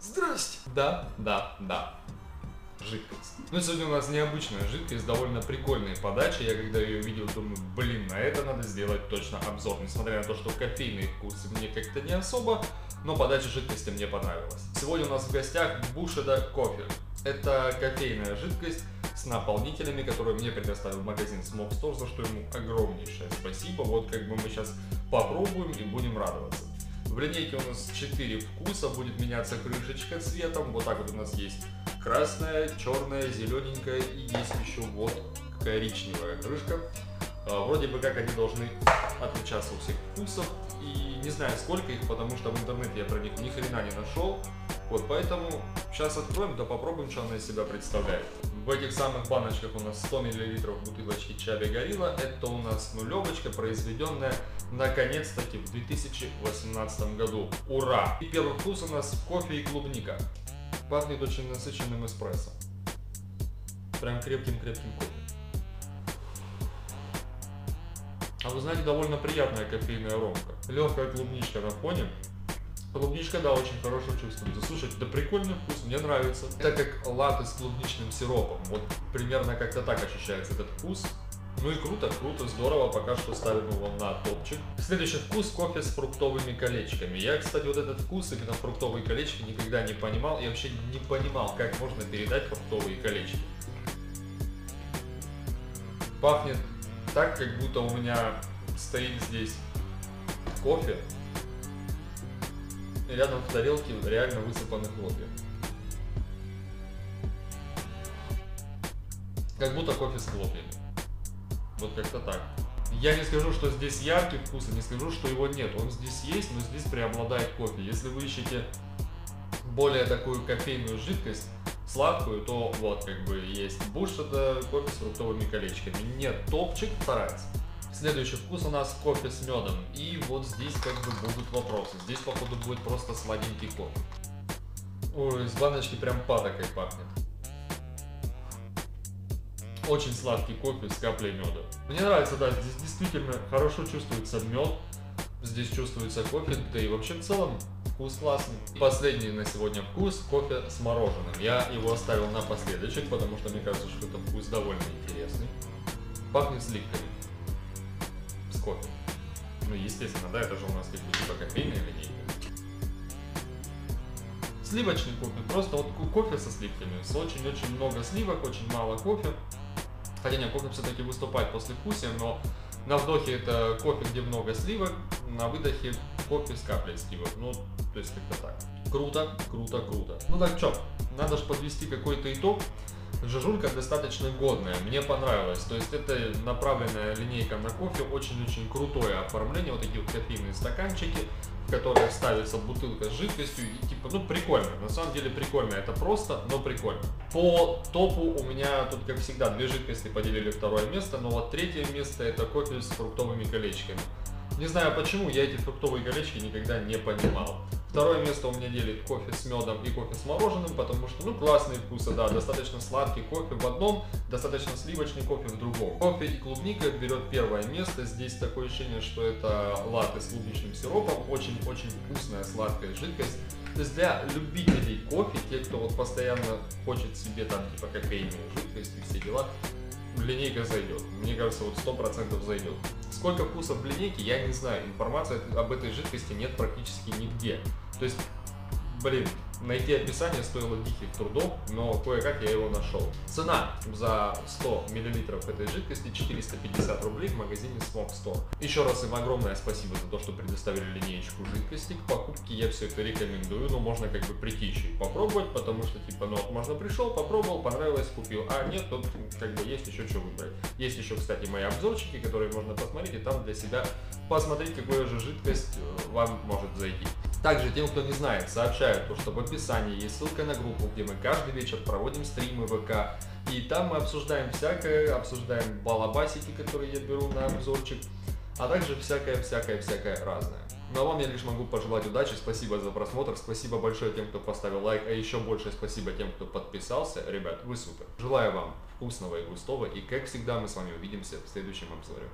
Здрасте. Да, да, да. Жидкость. Ну, сегодня у нас необычная жидкость, довольно прикольная подача. Я когда ее видел, думаю, блин, на это надо сделать точно обзор. Несмотря на то, что кофейные вкусы мне как-то не особо, но подача жидкости мне понравилась. Сегодня у нас в гостях Бушеда кофе. Это кофейная жидкость с наполнителями, которую мне предоставил магазин Smoke Store, за что ему огромнейшее спасибо. Вот как бы мы сейчас попробуем и будем радоваться. В линейке у нас 4 вкуса, будет меняться крышечка цветом. Вот так вот у нас есть красная, черная, зелененькая и есть еще вот коричневая крышка. А, вроде бы как они должны отличаться у всех вкусов. И не знаю сколько их, потому что в интернете я про них ни хрена не нашел. Вот, поэтому сейчас откроем, да попробуем, что она из себя представляет. В этих самых баночках у нас 100 мл бутылочки Чаби Горилла. Это у нас нулевочка, произведенная наконец-таки в 2018 году. Ура! И первый вкус у нас кофе и клубника. Пахнет очень насыщенным эспрессо. Прям крепким-крепким кофе. А вы знаете, довольно приятная кофейная ромка. Легкая клубничка на фоне. Клубничка, да, очень хорошо чувствуется. Слушайте, да прикольный вкус, мне нравится. Это как латте с клубничным сиропом. Вот примерно как-то так ощущается этот вкус. Ну и круто, круто, здорово, пока что ставим его на топчик. Следующий вкус кофе с фруктовыми колечками. Я, кстати, вот этот вкус, именно фруктовые колечки, никогда не понимал. Я вообще не понимал, как можно передать фруктовые колечки. Пахнет так, как будто у меня стоит здесь кофе, рядом в тарелке реально высыпаны хлопья. Как будто кофе с хлопьями. Вот как-то так. Я не скажу, что здесь яркий вкус, и не скажу, что его нет. Он здесь есть, но здесь преобладает кофе. Если вы ищете более такую кофейную жидкость, сладкую, то вот как бы есть буш, это кофе с фруктовыми колечками. Нет топчик, старается. Следующий вкус у нас кофе с медом. И вот здесь как бы будут вопросы. Здесь походу будет просто сладенький кофе. Ой, из баночки прям падокой пахнет. Очень сладкий кофе с каплей меда. Мне нравится, да, здесь действительно хорошо чувствуется мед. Здесь чувствуется кофе, да и вообще в целом вкус классный. Последний на сегодня вкус кофе с мороженым. Я его оставил на последочек, потому что мне кажется, что это вкус довольно интересный. Пахнет сливками. Кофе. Ну, естественно, да, это же у нас бы типа кофейная линейка. Сливочный кофе, просто вот кофе со сливками. С очень-очень много сливок, очень мало кофе. Хотя нет, кофе все-таки выступает после вкусия, но на вдохе это кофе, где много сливок, на выдохе кофе с каплей сливок. Ну, то есть как-то так. Круто, круто, круто. Ну так что, надо же подвести какой-то итог. Жижулька достаточно годная, мне понравилось. То есть это направленная линейка на кофе, очень-очень крутое оформление, вот такие вот кофейные стаканчики, в которые ставится бутылка с жидкостью и типа, ну прикольно, на самом деле прикольно, это просто, но прикольно. По топу у меня тут, как всегда, две жидкости поделили второе место, но вот третье место это кофе с фруктовыми колечками. Не знаю почему, я эти фруктовые колечки никогда не понимал. Второе место у меня делит кофе с медом и кофе с мороженым, потому что, ну, классные вкусы, да, достаточно сладкий кофе в одном, достаточно сливочный кофе в другом. Кофе и клубника берет первое место, здесь такое ощущение, что это латте с клубничным сиропом, очень-очень вкусная сладкая жидкость. То есть для любителей кофе, те, кто вот постоянно хочет себе там типа кофейную жидкость и все дела, линейка зайдет. Мне кажется, вот сто процентов зайдет. Сколько вкусов в линейке, я не знаю. Информации об этой жидкости нет практически нигде. То есть, блин, найти описание стоило диких трудов, но кое-как я его нашел. Цена за 100 мл этой жидкости 450 рублей в магазине Smoke Store. Еще раз им огромное спасибо за то, что предоставили линеечку жидкости. К покупке я все это рекомендую, но можно как бы прийти еще и попробовать, потому что типа, ну вот можно пришел, попробовал, понравилось, купил, а нет, то как бы есть еще что выбрать. Есть еще, кстати, мои обзорчики, которые можно посмотреть и там для себя посмотреть, какая же жидкость э, вам может зайти. Также тем, кто не знает, сообщаю то, что в описании есть ссылка на группу, где мы каждый вечер проводим стримы ВК. И там мы обсуждаем всякое, обсуждаем балабасики, которые я беру на обзорчик, а также всякое-всякое-всякое разное. Но вам я лишь могу пожелать удачи, спасибо за просмотр, спасибо большое тем, кто поставил лайк, а еще больше спасибо тем, кто подписался. Ребят, вы супер. Желаю вам вкусного и густого, и как всегда мы с вами увидимся в следующем обзоре.